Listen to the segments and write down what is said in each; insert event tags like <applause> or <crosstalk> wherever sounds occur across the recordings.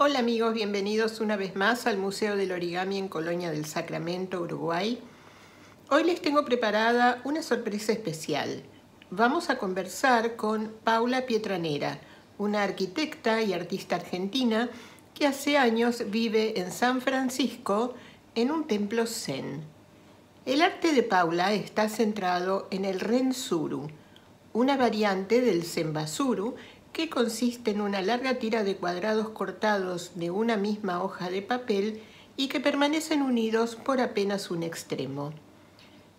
Hola amigos, bienvenidos una vez más al Museo del Origami en Colonia del Sacramento, Uruguay. Hoy les tengo preparada una sorpresa especial. Vamos a conversar con Paula Pietranera, una arquitecta y artista argentina que hace años vive en San Francisco en un templo zen. El arte de Paula está centrado en el Rensuru, una variante del Zenbasuru que consiste en una larga tira de cuadrados cortados de una misma hoja de papel y que permanecen unidos por apenas un extremo.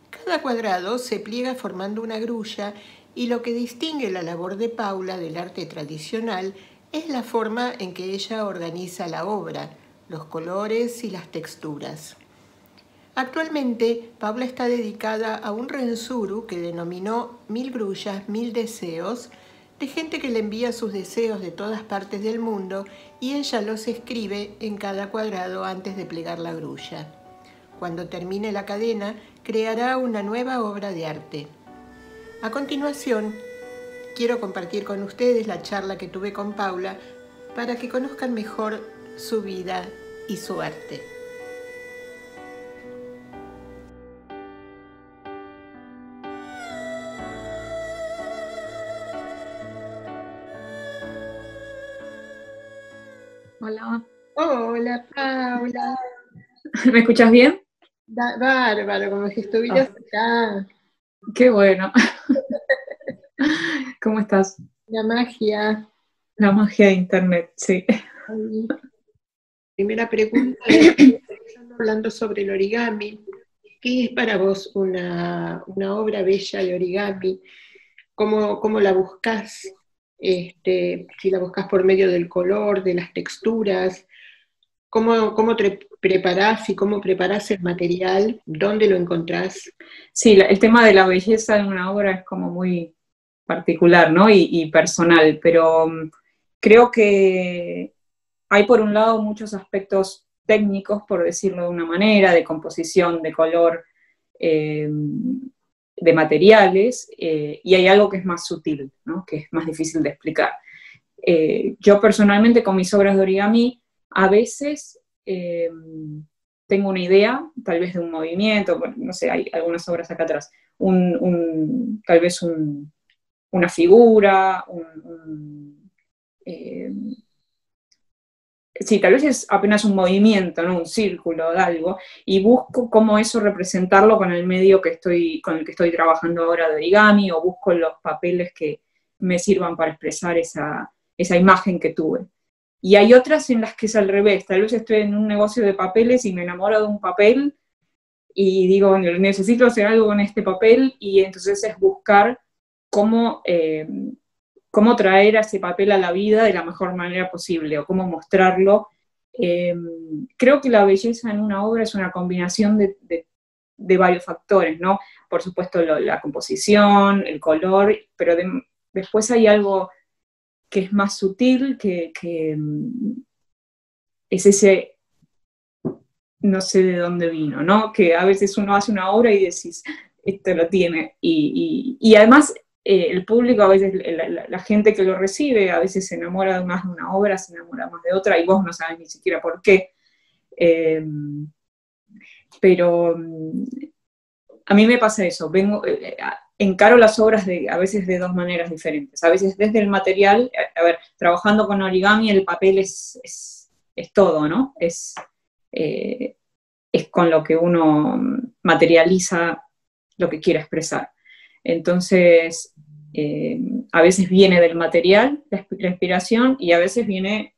Cada cuadrado se pliega formando una grulla y lo que distingue la labor de Paula del arte tradicional es la forma en que ella organiza la obra, los colores y las texturas. Actualmente, Paula está dedicada a un rensuru que denominó Mil grullas, mil deseos, de gente que le envía sus deseos de todas partes del mundo y ella los escribe en cada cuadrado antes de plegar la grulla. Cuando termine la cadena, creará una nueva obra de arte. A continuación, quiero compartir con ustedes la charla que tuve con Paula para que conozcan mejor su vida y su arte. Hola. Hola, Paula. <laughs> ¿Me escuchas bien? bárbaro, como si estuvieras acá. Qué bueno. <laughs> ¿Cómo estás? La magia. La magia de Internet, sí. Primera pregunta, <coughs> hablando sobre el origami. ¿Qué es para vos una, obra bella de origami? ¿Cómo, cómo la buscas? Este, si la buscas por medio del color, de las texturas, cómo, cómo te preparás y cómo preparás el material, dónde lo encontrás. Sí, el tema de la belleza en una obra es como muy particular ¿no? y, personal, pero mm, creo que hay por un lado muchos aspectos técnicos, por decirlo de una manera, de composición, de color, eh, de materiales eh, y hay algo que es más sutil, que es más difícil de explicar. Eh, yo personalmente con mis obras de origami a veces eh, tengo una idea, tal vez de un movimiento, no sé, hay algunas obras acá atrás, un, tal vez una figura, un, sí, tal vez es apenas un movimiento, ¿no? un círculo de algo, y busco cómo eso representarlo con el medio que estoy, con el que estoy trabajando ahora de origami, o busco los papeles que me sirvan para expresar esa, esa imagen que tuve. Y hay otras en las que es al revés, tal vez estoy en un negocio de papeles y me enamoro de un papel y digo, necesito hacer algo con este papel, y entonces es buscar cómo... Eh, cómo traer ese papel a la vida de la mejor manera posible o cómo mostrarlo. Eh, creo que la belleza en una obra es una combinación de, varios factores, ¿no? Por supuesto la composición, el color, pero después hay algo que es más sutil, que, mm, es ese, no sé de dónde vino, ¿no? Que a veces uno hace una obra y decís, esto lo tiene. Y además eh, el público, a veces la, gente que lo recibe, a veces se enamora más de una obra, se enamora más de otra, y vos no sabes ni siquiera por qué. Eh, pero mm, a mí me pasa eso, vengo, eh, encaro las obras de, a veces de dos maneras diferentes. A veces desde el material, a, ver, trabajando con origami el papel es, es, todo, ¿no? Es, es con lo que uno materializa lo que quiere expresar. Entonces, eh, a veces viene del material la, inspiración y a veces viene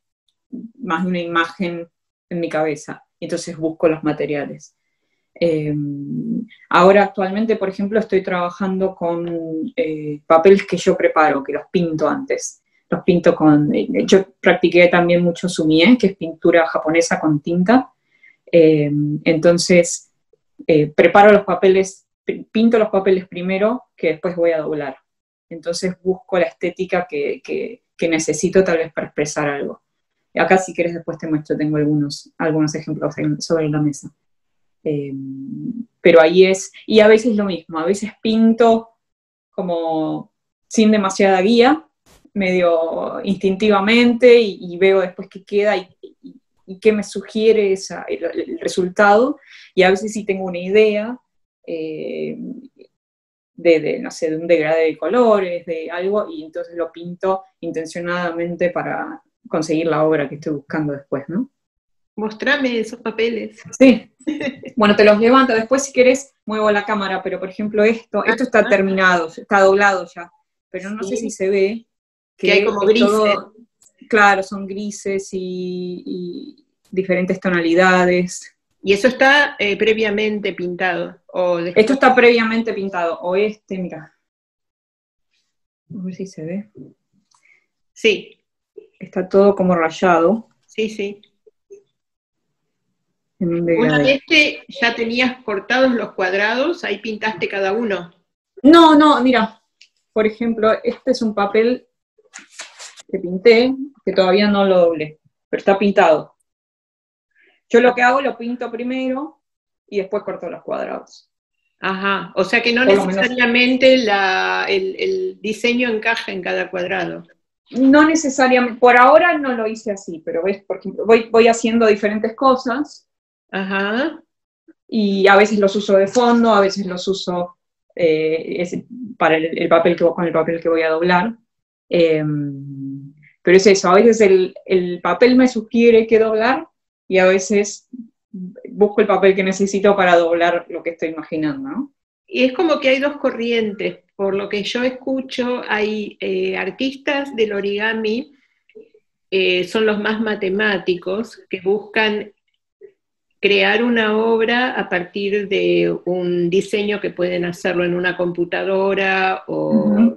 más de una imagen en mi cabeza. Entonces busco los materiales. Eh, ahora actualmente, por ejemplo, estoy trabajando con eh, papeles que yo preparo, que los pinto antes. Los pinto con... yo practiqué también mucho sumie, que es pintura japonesa con tinta. entonces, preparo los papeles pinto los papeles primero que después voy a doblar. Entonces busco la estética que, necesito tal vez para expresar algo. Y acá si quieres después te muestro, tengo algunos, algunos ejemplos sobre la mesa. Eh, pero ahí es, y a veces lo mismo, a veces pinto como sin demasiada guía, medio instintivamente y, veo después qué queda y, y qué me sugiere el, resultado, y a veces sí tengo una idea eh, de, no sé, de un degradé de colores, de algo, y entonces lo pinto intencionadamente para conseguir la obra que estoy buscando después, ¿no? Mostrame esos papeles. Sí. <laughs> Bueno, te los levanto. Después, si querés, muevo la cámara, pero por ejemplo, esto, esto está terminado, está doblado ya, pero no sé si se ve. Que, hay como grises. claro, son grises y, diferentes tonalidades. ¿Y eso está eh, previamente pintado? O Esto está previamente pintado. O este, mira. A ver si se ve. Sí. Está todo como rayado. Sí, sí. Una vez que ya tenías cortados los cuadrados, ahí pintaste cada uno. No, no, mira, por ejemplo, este es un papel que pinté, que todavía no lo doblé, pero está pintado. Yo lo que hago, lo pinto primero y después corto los cuadrados. Ajá, o sea que no necesariamente el, diseño encaja en cada cuadrado. No necesariamente, por ahora no lo hice así, pero ves, por ejemplo, voy, voy haciendo diferentes cosas Ajá. Y a veces los uso de fondo, a veces los uso eh, para el, papel que, con el papel que voy a doblar. Em, pero es eso, a veces el, papel me sugiere que doblar y a veces busco el papel que necesito para doblar lo que estoy imaginando. Y es como que hay dos corrientes. Por lo que yo escucho, hay eh, artistas del origami, eh, son los más matemáticos, que buscan crear una obra a partir de un diseño que pueden hacerlo en una computadora o,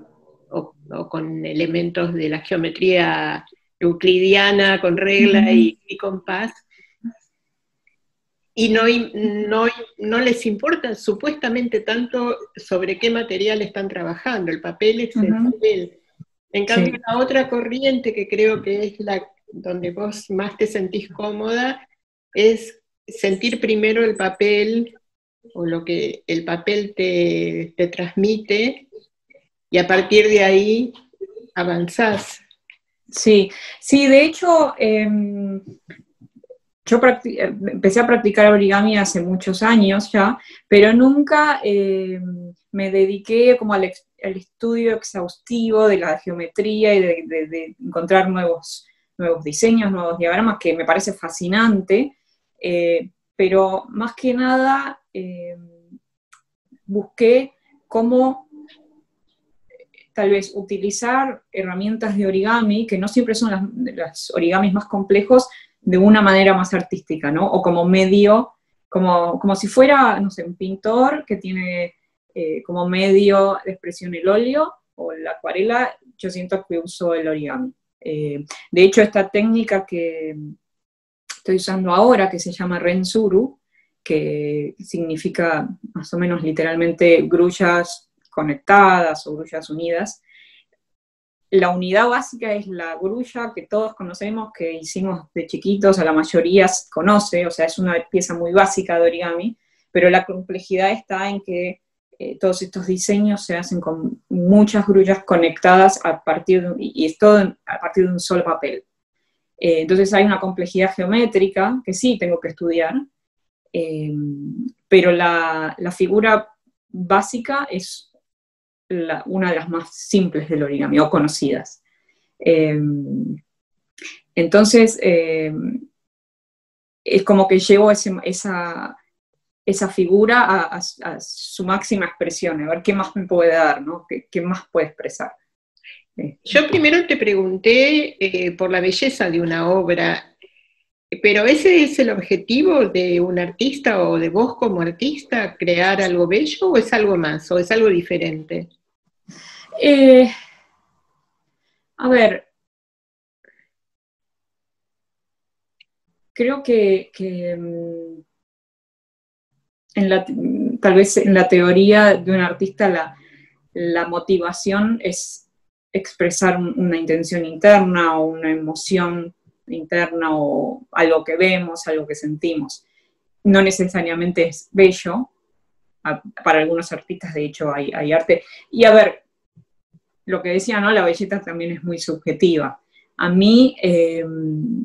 con elementos de la geometría euclidiana, con regla y, compás. Y no, no, no, les importa supuestamente tanto sobre qué material están trabajando, el papel es el papel. En cambio, la otra corriente que creo que es la donde vos más te sentís cómoda es sentir primero el papel o lo que el papel te, transmite y a partir de ahí avanzás. Sí, sí, de hecho, em, yo empecé a practicar origami hace muchos años ya, pero nunca em, me dediqué como al, estudio exhaustivo de la geometría y de, encontrar nuevos, nuevos diseños, nuevos diagramas, que me parece fascinante, eh, pero más que nada eh, busqué cómo tal vez utilizar herramientas de origami, que no siempre son las, origamis más complejos, de una manera más artística, ¿no? O como medio, como, como si fuera, no sé, un pintor que tiene eh, como medio de expresión el óleo o la acuarela, yo siento que uso el origami. de hecho, esta técnica que, estoy usando ahora, que se llama Rensuru, que significa más o menos literalmente grullas conectadas o grullas unidas. La unidad básica es la grulla que todos conocemos, que hicimos de chiquitos, a la mayoría conoce, o sea, es una pieza muy básica de origami, pero la complejidad está en que eh, todos estos diseños se hacen con muchas grullas conectadas a partir de, y es todo a partir de un solo papel. Eh, entonces hay una complejidad geométrica que sí tengo que estudiar, eh, pero la, figura básica es una de las más simples del origami o conocidas. Eh, entonces, es como que llevo esa, esa figura a, su máxima expresión, a ver qué más me puede dar, ¿no? qué más puede expresar. Yo primero te pregunté eh, por la belleza de una obra, pero ¿ese es el objetivo de un artista o de vos como artista, crear algo bello o es algo más o es algo diferente? Eh, a ver, creo que, mm, tal vez en la teoría de un artista la motivación es expresar una intención interna o una emoción interna o algo que vemos, algo que sentimos. No necesariamente es bello, para algunos artistas de hecho hay, arte. Y a ver, lo que decía, ¿no? La belleza también es muy subjetiva. A mí, em,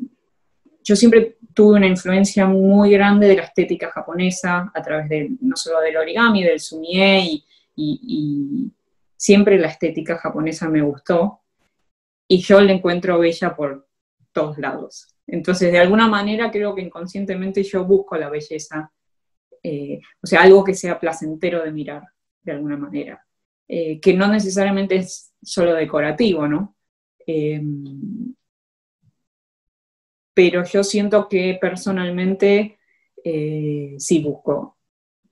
yo siempre tuve una influencia muy grande de la estética japonesa a través de, no solo del origami, del sumie, y, y siempre la estética japonesa me gustó, y yo la encuentro bella por todos lados. Entonces, de alguna manera, creo que inconscientemente yo busco la belleza, eh, o sea, algo que sea placentero de mirar, de alguna manera, eh, que no necesariamente es solo decorativo, ¿no? Em, pero yo siento que personalmente eh, sí busco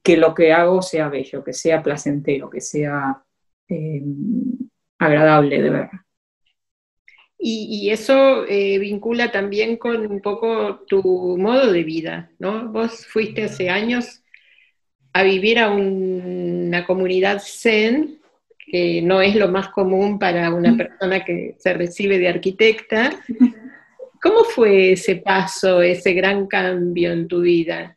que lo que hago sea bello, que sea placentero, que sea em, agradable de ver. Y, eso eh, vincula también con un poco tu modo de vida, ¿no? Vos fuiste hace años a vivir a una comunidad zen, que no es lo más común para una persona que se recibe de arquitecta. ¿Cómo fue ese paso, ese gran cambio en tu vida?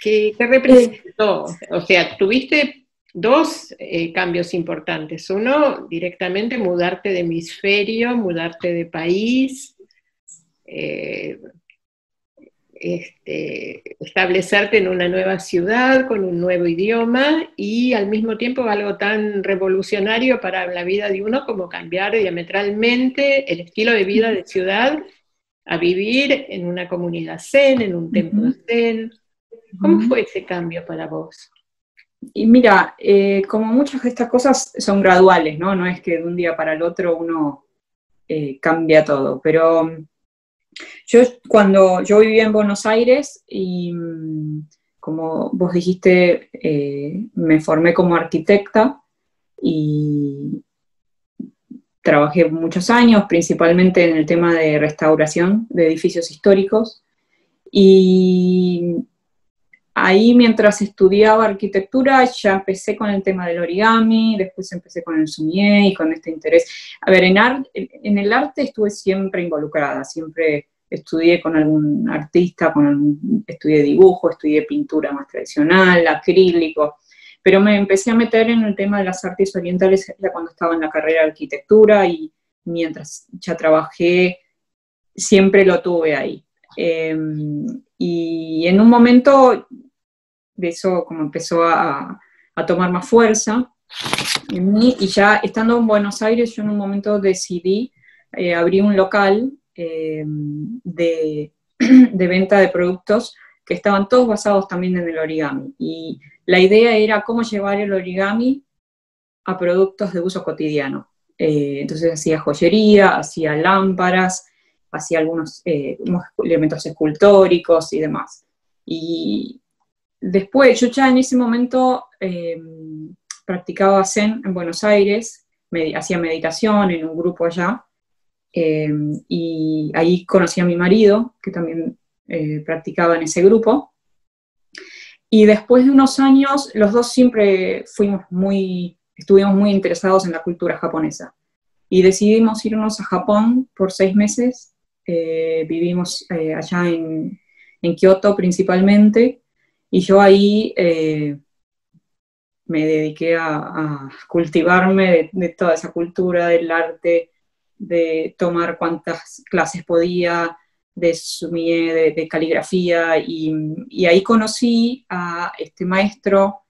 ¿Qué, qué representó? O sea, tuviste dos eh, cambios importantes. Uno, directamente mudarte de hemisferio, mudarte de país, eh, este, establecerte en una nueva ciudad con un nuevo idioma y al mismo tiempo algo tan revolucionario para la vida de uno como cambiar diametralmente el estilo de vida de ciudad a vivir en una comunidad zen, en un templo zen. ¿Cómo fue ese cambio para vos? Y mira, eh, como muchas de estas cosas son graduales, ¿no? No es que de un día para el otro uno eh, cambia todo, pero mm, yo cuando yo vivía en Buenos Aires y mm, como vos dijiste, eh, me formé como arquitecta y trabajé muchos años, principalmente en el tema de restauración de edificios históricos. Y ahí mientras estudiaba arquitectura ya empecé con el tema del origami, después empecé con el sumie y con este interés. A ver, en, en el arte estuve siempre involucrada, siempre estudié con algún artista, con estudié dibujo, estudié pintura más tradicional, acrílico, pero me empecé a meter en el tema de las artes orientales ya cuando estaba en la carrera de arquitectura y mientras ya trabajé, siempre lo tuve ahí. Em, y en un momento de eso como empezó a, tomar más fuerza en mí, y ya estando en Buenos Aires, yo en un momento decidí eh, abrir un local eh, <clears throat> de, venta de productos que estaban todos basados también en el origami. Y la idea era cómo llevar el origami a productos de uso cotidiano. Eh, entonces hacía joyería, hacía lámparas, hacía algunos elementos escultóricos y demás. Y Después, yo ya en ese momento em, practicaba Zen en Buenos Aires, hacía meditación en un grupo allá, em, y ahí conocí a mi marido, que también eh, practicaba en ese grupo. Y después de unos años, los dos siempre fuimos muy, estuvimos muy interesados en la cultura japonesa. Y decidimos irnos a Japón por seis meses. Eh, vivimos eh, allá en Kioto principalmente y yo ahí eh, me dediqué a, cultivarme de, toda esa cultura del arte, de tomar cuantas clases podía, de, de, de caligrafía, y, ahí conocí a este maestro,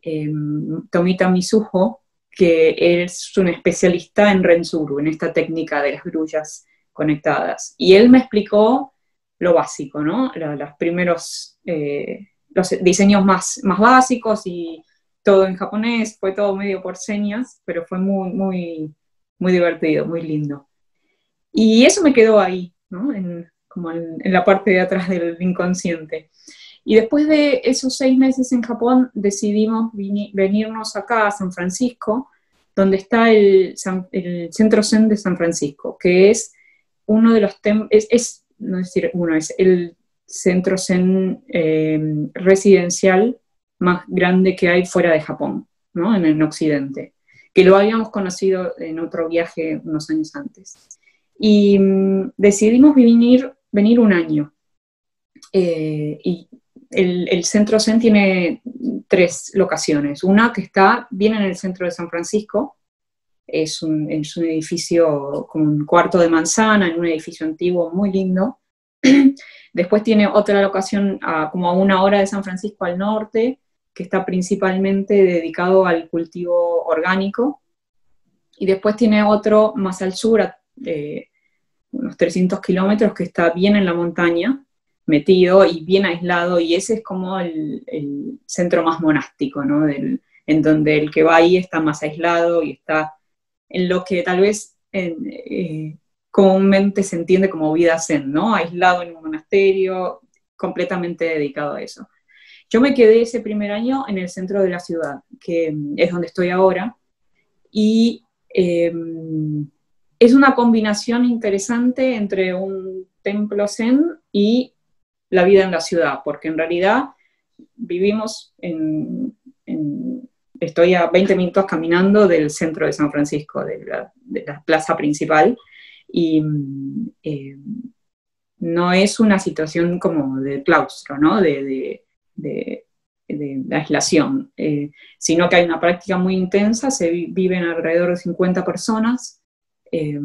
em, Tomita Mizuho, que es un especialista en Rensuru, en esta técnica de las grullas conectadas. Y él me explicó lo básico, ¿no? Los, primeros eh, los diseños más, más básicos y todo en japonés, fue todo medio por señas, pero fue muy, muy, muy divertido, muy lindo. Y eso me quedó ahí, ¿no? En, como en, la parte de atrás del inconsciente. Y después de esos seis meses en Japón, decidimos venirnos acá a San Francisco, donde está el, el, Centro Zen de San Francisco, que es uno de los es, es, no es decir uno, es el centro zen em, residencial más grande que hay fuera de Japón, ¿no? en el occidente, que lo habíamos conocido en otro viaje unos años antes. Y mm, decidimos venir, venir un año. Eh, y el, centro zen tiene tres locaciones. Una que está bien en el centro de San Francisco, es un, es un edificio con un cuarto de manzana, en un edificio antiguo muy lindo <clears throat> Después tiene otra locación como a una hora de San Francisco al norte, que está principalmente dedicado al cultivo orgánico. Y después tiene otro más al sur, de unos 300 kilómetros, que está bien en la montaña, metido y bien aislado, y ese es como el, centro más monástico, ¿no? en donde el que va ahí está más aislado y está en lo que tal vez eh, comúnmente se entiende como vida zen, ¿no? Aislado en un monasterio, completamente dedicado a eso. Yo me quedé ese primer año en el centro de la ciudad, que mm, es donde estoy ahora, y em, es una combinación interesante entre un templo zen y la vida en la ciudad, porque en realidad vivimos en, estoy a 20 minutos caminando del centro de San Francisco, de la, plaza principal, y eh, no es una situación como de claustro, ¿no? de, de, aislación, eh, sino que hay una práctica muy intensa, se viven alrededor de 50 personas, eh,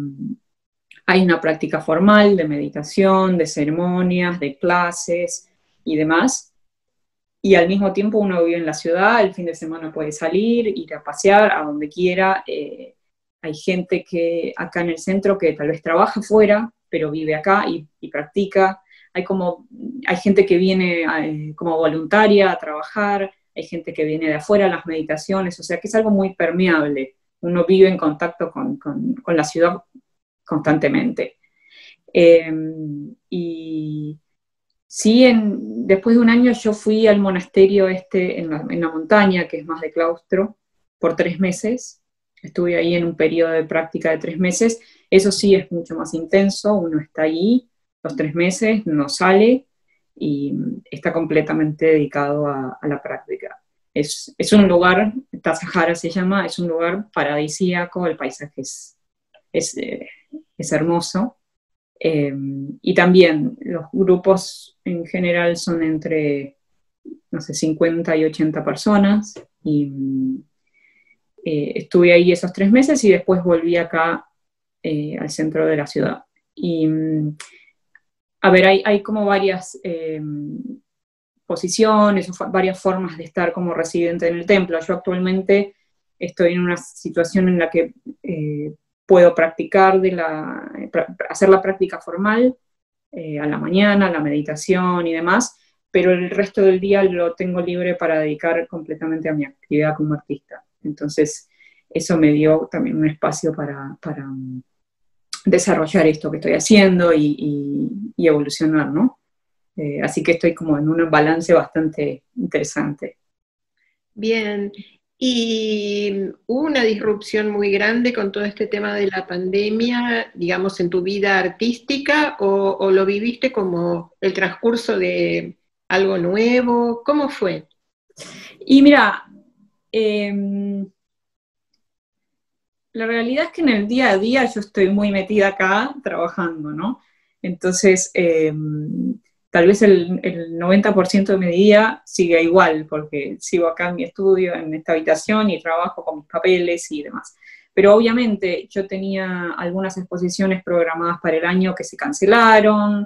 hay una práctica formal de meditación, de ceremonias, de clases y demás. Y al mismo tiempo uno vive en la ciudad, el fin de semana puede salir, ir a pasear a donde quiera. Eh, hay gente que acá en el centro que tal vez trabaja fuera, pero vive acá y, practica. Hay, como, hay gente que viene eh, como voluntaria a trabajar, hay gente que viene de afuera a las meditaciones, o sea que es algo muy permeable. Uno vive en contacto con, con, la ciudad constantemente. Em, y sí, en, después de un año yo fui al monasterio este en la, montaña, que es más de claustro, por tres meses. Estuve ahí en un periodo de práctica de tres meses. Eso sí es mucho más intenso, uno está ahí los tres meses, no sale y está completamente dedicado a, la práctica. Es, es, un lugar, Tazahara se llama, es un lugar paradisíaco, el paisaje es, es, eh, es hermoso. Eh, y también los grupos en general son entre, no sé, 50 y 80 personas. Y eh, estuve ahí esos tres meses y después volví acá eh, al centro de la ciudad. Y a ver, hay, hay como varias posiciones, varias formas de estar como residente en el templo. Yo actualmente estoy en una situación en la que puedo practicar, hacer la práctica formal eh, a la mañana, la meditación y demás, pero el resto del día lo tengo libre para dedicar completamente a mi actividad como artista. Entonces, eso me dio también un espacio para, para um, desarrollar esto que estoy haciendo y, evolucionar, ¿no? Eh, así que estoy como en un balance bastante interesante. Bien, y hubo una disrupción muy grande con todo este tema de la pandemia, digamos, en tu vida artística, o, lo viviste como el transcurso de algo nuevo? ¿Cómo fue? Y mira, em, la realidad es que en el día a día yo estoy muy metida acá trabajando, ¿no? Entonces, em, tal vez el, 90% de mi día sigue igual, porque sigo acá en mi estudio, en esta habitación y trabajo con mis papeles y demás. Pero obviamente yo tenía algunas exposiciones programadas para el año que se cancelaron,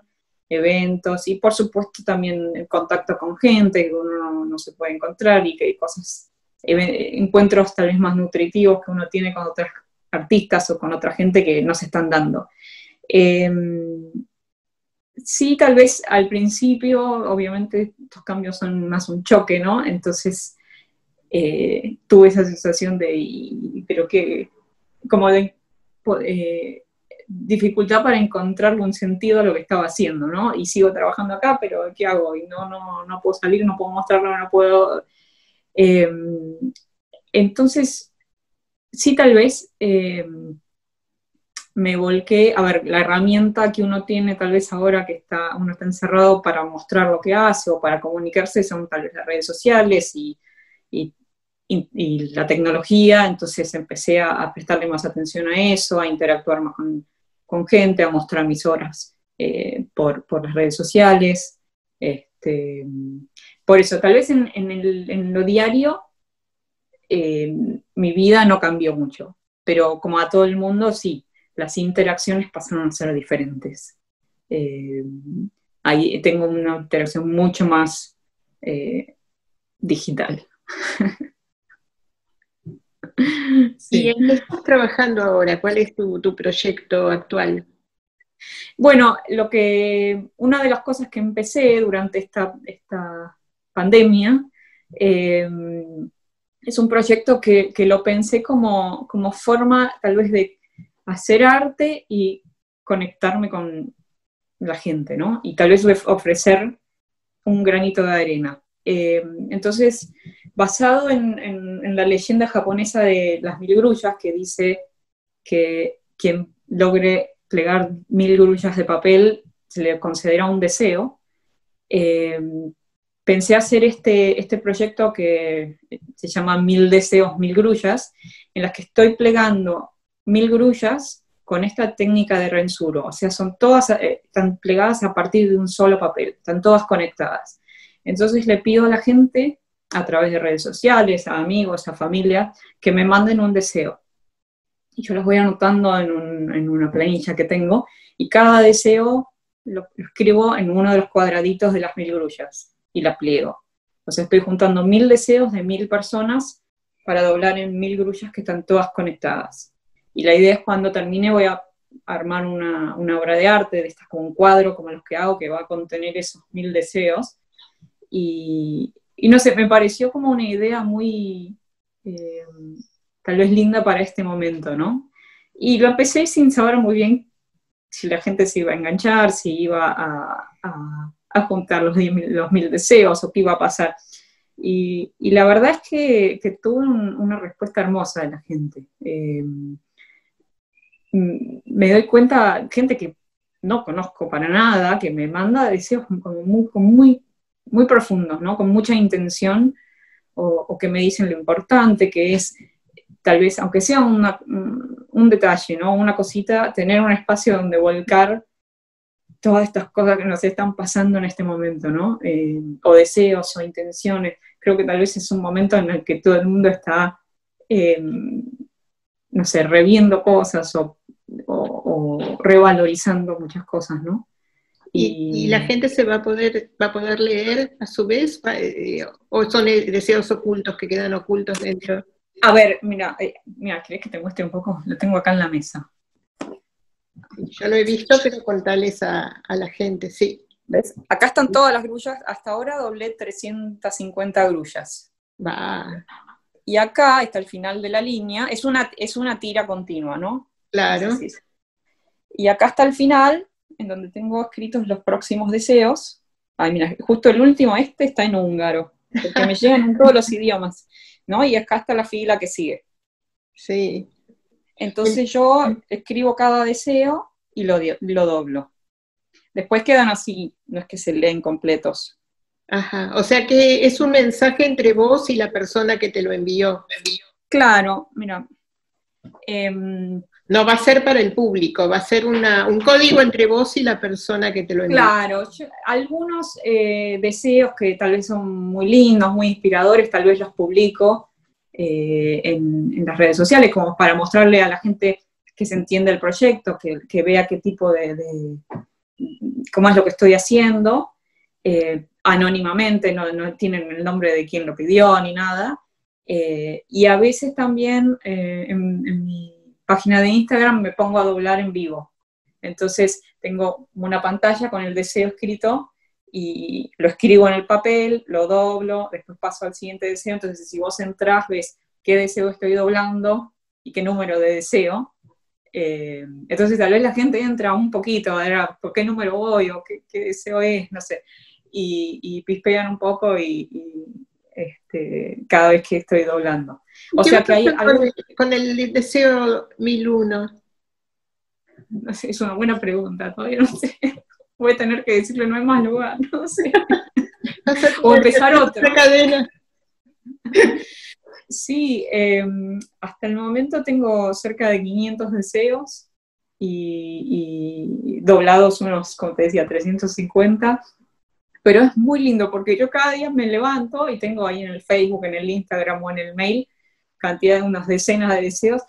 eventos y por supuesto también el contacto con gente que uno no, se puede encontrar y que hay cosas, encuentros tal vez más nutritivos que uno tiene con otros artistas o con otra gente que no se están dando. Em, sí, tal vez al principio, obviamente estos cambios son más un choque, ¿no? Entonces eh, tuve esa sensación de, pero que, como de eh, dificultad para encontrar un sentido a lo que estaba haciendo, ¿no? Y sigo trabajando acá, pero ¿qué hago? Y no, no, no puedo salir, no puedo mostrarlo, no puedo... Em, entonces, sí, tal vez em, me volqué, a ver, la herramienta que uno tiene tal vez ahora que está, uno está encerrado para mostrar lo que hace o para comunicarse son tal vez las redes sociales y, la tecnología, entonces empecé a, prestarle más atención a eso, a interactuar más con, gente, a mostrar mis horas eh, por, las redes sociales. Este, por eso, tal vez en, lo diario eh, mi vida no cambió mucho, pero como a todo el mundo sí, las interacciones pasaron a ser diferentes. Eh, ahí tengo una interacción mucho más eh, digital. <laughs> ¿Y en qué estás trabajando ahora? ¿Cuál es tu, proyecto actual? Bueno, lo que, una de las cosas que empecé durante esta, esta pandemia eh, es un proyecto que, lo pensé como, como, forma tal vez de hacer arte y conectarme con la gente, ¿no? Y tal vez ofrecer un granito de arena. Eh, entonces, basado en, la leyenda japonesa de las mil grullas, que dice que quien logre plegar mil grullas de papel se le considera un deseo, eh, pensé hacer este, este proyecto que se llama Mil Deseos, Mil Grullas, en las que estoy plegando mil grullas con esta técnica de rensuro. O sea, son todas, eh, están plegadas a partir de un solo papel, están todas conectadas. Entonces le pido a la gente, a través de redes sociales, a amigos, a familia, que me manden un deseo. Y yo los voy anotando en, en una planilla que tengo, y cada deseo lo escribo en uno de los cuadraditos de las mil grullas y la pliego. O estoy juntando mil deseos de mil personas para doblar en mil grullas que están todas conectadas. Y la idea es cuando termine voy a armar una, una obra de arte, de estas como un cuadro como los que hago, que va a contener esos mil deseos, y, no sé, me pareció como una idea muy, eh, tal vez linda para este momento, ¿no? Y lo empecé sin saber muy bien si la gente se iba a enganchar, si iba a, juntar los, mil deseos o qué iba a pasar. Y, la verdad es que, que tuve una respuesta hermosa de la gente. Eh, me doy cuenta, gente que no conozco para nada, que me manda deseos como muy, muy muy profundos, ¿no? Con mucha intención, o, que me dicen lo importante que es, tal vez, aunque sea un detalle, ¿no? Una cosita, tener un espacio donde volcar todas estas cosas que nos están pasando en este momento, ¿no? Eh, o deseos o intenciones. Creo que tal vez es un momento en el que todo el mundo está, em, no sé, reviendo cosas o, o, revalorizando muchas cosas, ¿no? Y, la gente se va a poder, va a poder leer a su vez, eh, o son deseos ocultos que quedan ocultos dentro. A ver, mira, eh, mira, ¿querés que te muestre un poco? Lo tengo acá en la mesa. Yo lo he visto, pero contales a, a la gente, sí. ¿Ves? Acá están todas las grullas. Hasta ahora doblé 350 grullas. Va. Y acá está el final de la línea. Es una, es una tira continua, ¿no? Claro. Y acá está el final, en donde tengo escritos los próximos deseos. Ay, mira, justo el último, este está en húngaro, porque me llegan en todos los idiomas, ¿no? Y acá está la fila que sigue. Sí. Entonces yo escribo cada deseo y lo, lo doblo. Después quedan así, no es que se leen completos. Ajá, o sea que es un mensaje entre vos y la persona que te lo envió. Claro, mira. Em, no va a ser para el público, va a ser un código entre vos y la persona que te lo envía. Claro, algunos eh, deseos que tal vez son muy lindos, muy inspiradores, tal vez los publico eh, en, las redes sociales, como para mostrarle a la gente que se entiende el proyecto, que, vea qué tipo de, cómo es lo que estoy haciendo, eh, anónimamente, no, tienen el nombre de quien lo pidió ni nada. y a veces también en, en mi página de Instagram me pongo a doblar en vivo. Entonces tengo una pantalla con el deseo escrito y lo escribo en el papel, lo doblo, después paso al siguiente deseo. Entonces si vos entrás, ves qué deseo estoy doblando y qué número de deseo. Eh, entonces tal vez la gente entra un poquito, a ver por qué número voy o qué, deseo es, no sé, y, pispean un poco y, este, cada vez que estoy doblando. O sea que hay con, el, deseo 1001. No sé, es una buena pregunta, todavía no sé. Voy a tener que decirle no hay más lugar, <laughs> no sé. o empezar otra. cadena. Sí, em, hasta el momento tengo cerca de 500 deseos y, y, doblados unos, como te decía, 350 pero es muy lindo porque yo cada día me levanto y tengo ahí en el Facebook, en el Instagram o en el mail cantidad de unas decenas de deseos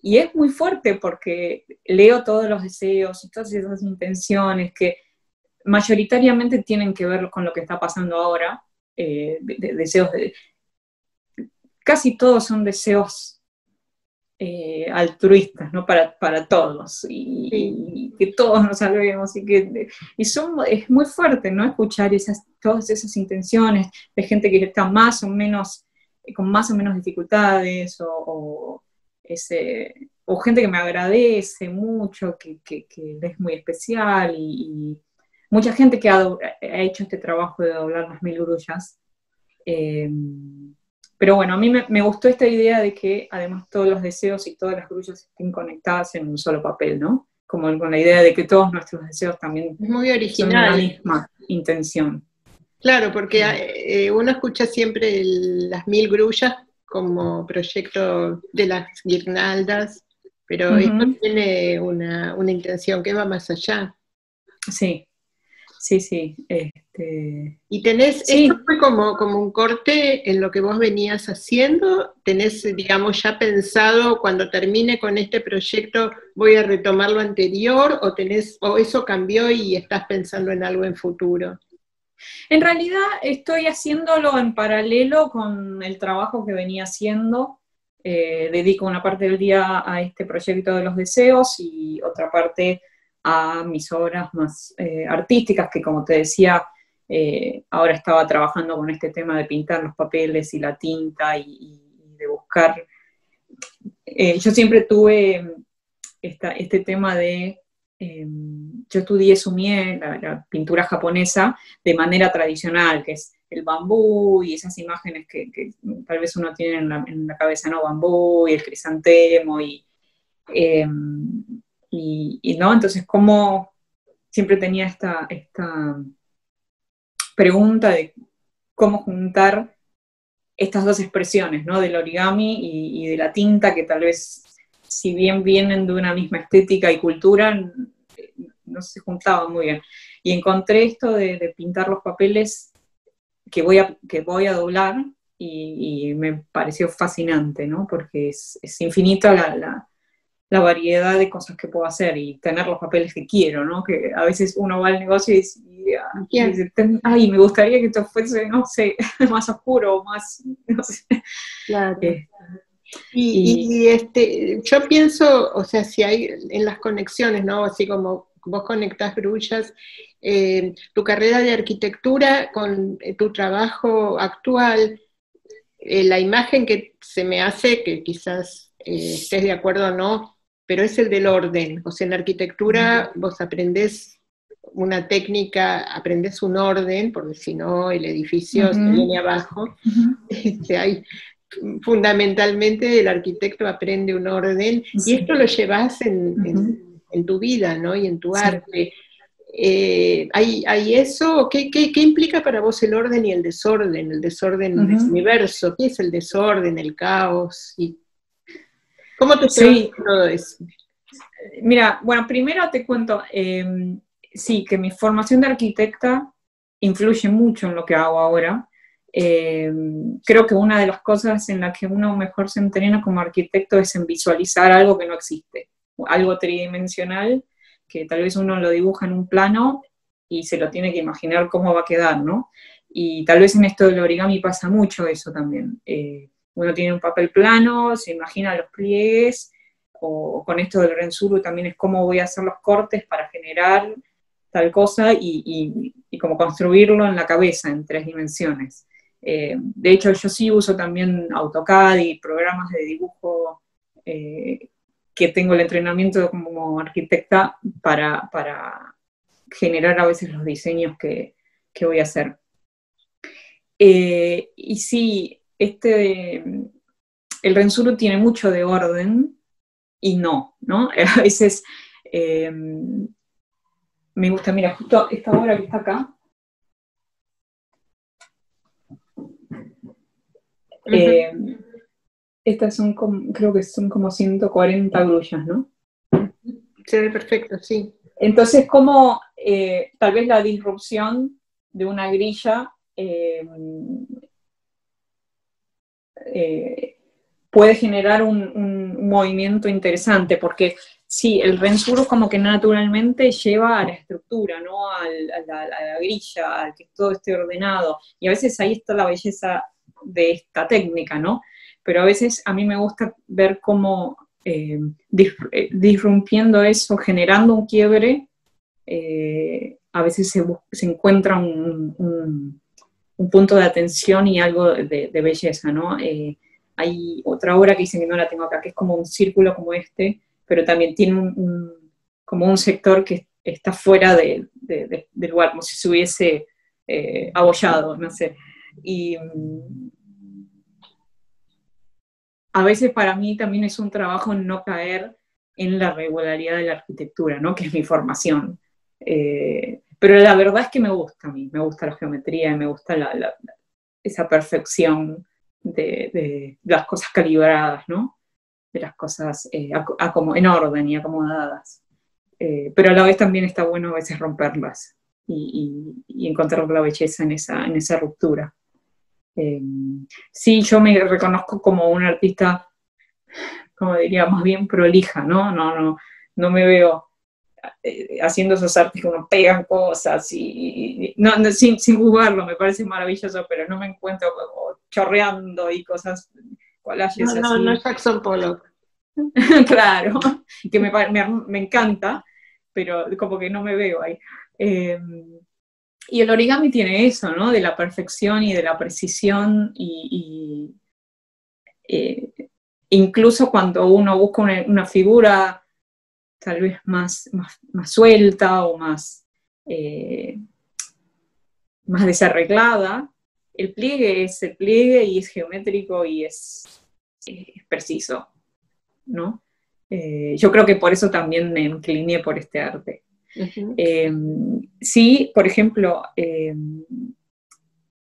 y es muy fuerte porque leo todos los deseos y todas esas intenciones que mayoritariamente tienen que ver con lo que está pasando ahora, eh, deseos de... Casi todos son deseos eh, altruistas, ¿no? Para, todos, y, que todos nos salvemos, y que y son, es muy fuerte, ¿no? Escuchar esas, todas esas intenciones de gente que está más o menos, con más o menos dificultades, o, ese, o gente que me agradece mucho, que, es muy especial, y mucha gente que ha, hecho este trabajo de doblar las mil grullas. Eh, pero bueno, a mí me, gustó esta idea de que además todos los deseos y todas las grullas estén conectadas en un solo papel, ¿no? Como con la idea de que todos nuestros deseos también es muy original. la misma intención. Claro, porque eh, uno escucha siempre las mil grullas como proyecto de las guirnaldas, pero esto tiene una, una intención que va más allá. Sí, sí, sí. Este... Y tenés, esto fue como, como un corte en lo que vos venías haciendo, tenés, digamos, ya pensado cuando termine con este proyecto voy a retomar lo anterior o tenés, o eso cambió y estás pensando en algo en futuro. En realidad estoy haciéndolo en paralelo con el trabajo que venía haciendo. Eh, dedico una parte del día a este proyecto de los deseos y otra parte a mis obras más eh, artísticas, que como te decía, eh, ahora estaba trabajando con este tema de pintar los papeles y la tinta y, de buscar. Eh, yo siempre tuve este tema de, em, yo estudié sumie, la, la, pintura japonesa, de manera tradicional, que es el bambú y esas imágenes que, tal vez uno tiene en la, cabeza, ¿no? Bambú y el crisantemo y... Y, no, entonces, ¿cómo siempre tenía esta, esta pregunta de cómo juntar estas dos expresiones, ¿no? Del origami y, de la tinta, que tal vez, si bien vienen de una misma estética y cultura, no se juntaban muy bien. Y encontré esto de, pintar los papeles que voy a, que voy a doblar y, me pareció fascinante, ¿no? Porque es, es infinita la, la variedad de cosas que puedo hacer y tener los papeles que quiero, ¿no? Que a veces uno va al negocio y dice, ay, me gustaría que esto fuese, no sé, <laughs> más oscuro, más, <laughs> no sé. Claro. Eh, y, este, yo pienso, o sea, si hay en las conexiones, ¿no? Así como vos conectás grullas, eh, tu carrera de arquitectura con eh, tu trabajo actual, la imagen que se me hace, que quizás estés de acuerdo o no, pero es el del orden. O sea, en arquitectura vos aprendés una técnica, aprendés un orden, porque si no el edificio se viene abajo. <laughs> Este, hay, fundamentalmente el arquitecto aprende un orden y esto lo llevas en, tu vida, ¿no? Y en tu arte. Eh, ¿hay, eso? ¿Qué, implica para vos el orden y el desorden? El desorden del universo. ¿Qué es el desorden, el caos? Y ¿Cómo te sí. todo eso? Mira, bueno, primero te cuento, em, sí, que mi formación de arquitecta influye mucho en lo que hago ahora. Em, creo que una de las cosas en las que uno mejor se entrena como arquitecto es en visualizar algo que no existe, algo tridimensional, que tal vez uno lo dibuja en un plano y se lo tiene que imaginar cómo va a quedar, ¿no? Y tal vez en esto del origami pasa mucho eso también. Eh, uno tiene un papel plano, se imagina los pliegues, o con esto del Rensuru también es cómo voy a hacer los cortes para generar tal cosa y, y, cómo construirlo en la cabeza en tres dimensiones. Eh, de hecho, yo sí uso también AutoCAD y programas de dibujo eh, que tengo el entrenamiento como arquitecta para, generar a veces los diseños que, voy a hacer. Eh, y sí, este, el Rensuru tiene mucho de orden y no, ¿no? <laughs> A veces eh, me gusta, mira, justo esta obra que está acá. Eh, estas son como, creo que son como 140 grullas, ¿no? Se ve perfecto, sí. Entonces, como eh, tal vez la disrupción de una grilla eh, puede generar un, movimiento interesante, porque sí, el rensuro como que naturalmente lleva a la estructura, ¿no? a, la, grilla, a que todo esté ordenado. Y a veces ahí está la belleza de esta técnica, ¿no? Pero a veces a mí me gusta ver cómo eh, eh, disrumpiendo eso, generando un quiebre, eh, a veces se, encuentra un, punto de atención y algo de, belleza, ¿no? hay otra obra que dicen que no la tengo acá, que es como un círculo como este, pero también tiene un, como un sector que está fuera de, del lugar, como si se hubiese eh, abollado, no sé. Y mm, a veces para mí también es un trabajo no caer en la regularidad de la arquitectura, ¿no? que es mi formación. Eh, pero la verdad es que me gusta a mí, me gusta la geometría, me gusta esa perfección de, las cosas calibradas, ¿no? de las cosas eh, en orden y acomodadas. Eh, pero a la vez también está bueno a veces romperlas y, encontrar la belleza en esa, en esa ruptura. Eh, sí, yo me reconozco como un artista, como diría, más bien prolija, ¿no? No, no, no me veo haciendo esos artes que uno pegan cosas y, no, sin, sin jugarlo, me parece maravilloso, pero no me encuentro chorreando y cosas no, no, no es Jackson Pollock. <laughs> claro, que me, me, encanta, pero como que no me veo ahí. Em, y el origami tiene eso, ¿no? De la perfección y de la precisión y, eh, incluso cuando uno busca una, figura tal vez más, más, suelta o más, eh, más desarreglada, el pliegue es el pliegue y es geométrico y es, preciso, ¿no? Eh, yo creo que por eso también me incliné por este arte. Eh, sí, por ejemplo, eh,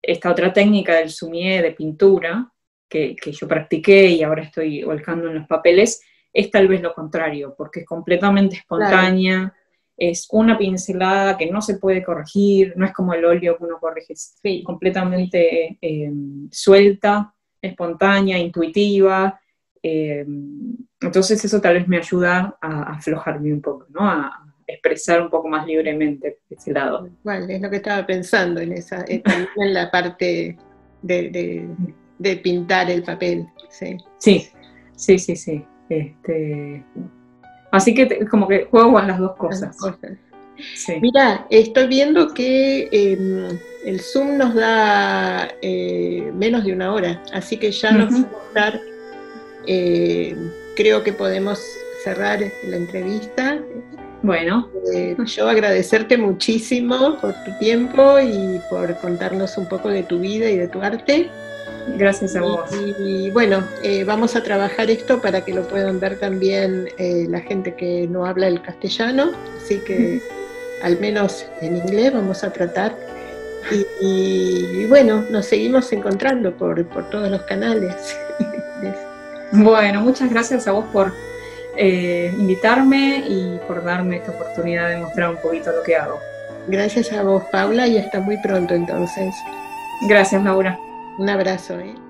esta otra técnica del sumier de pintura que, que, yo practiqué y ahora estoy volcando en los papeles, es tal vez lo contrario, porque es completamente espontánea, es una pincelada que no se puede corregir, no es como el óleo que uno corrige, es completamente eh, suelta, espontánea, intuitiva. Eh, entonces eso tal vez me ayuda a, aflojarme un poco, ¿no? A expresar un poco más libremente ese lado. Bueno, es lo que estaba pensando en esa, en la parte de, pintar el papel. Sí, sí, sí, sí. sí. Este, Así que como que juego con las dos cosas. Mira, estoy viendo que em, el Zoom nos da eh, menos de una hora, así que ya nos vamos a dar, eh, creo que podemos cerrar la entrevista. Bueno. Eh, yo agradecerte muchísimo por tu tiempo y por contarnos un poco de tu vida y de tu arte. Gracias a vos. Y, bueno, eh, vamos a trabajar esto para que lo puedan ver también eh, la gente que no habla el castellano, así que al menos en inglés vamos a tratar. Y, bueno, nos seguimos encontrando por, todos los canales. <laughs> bueno, muchas gracias a vos por eh, invitarme y por darme esta oportunidad de mostrar un poquito lo que hago. Gracias a vos, Paula, y hasta muy pronto entonces. Gracias, Laura. Un abrazo. ¿eh?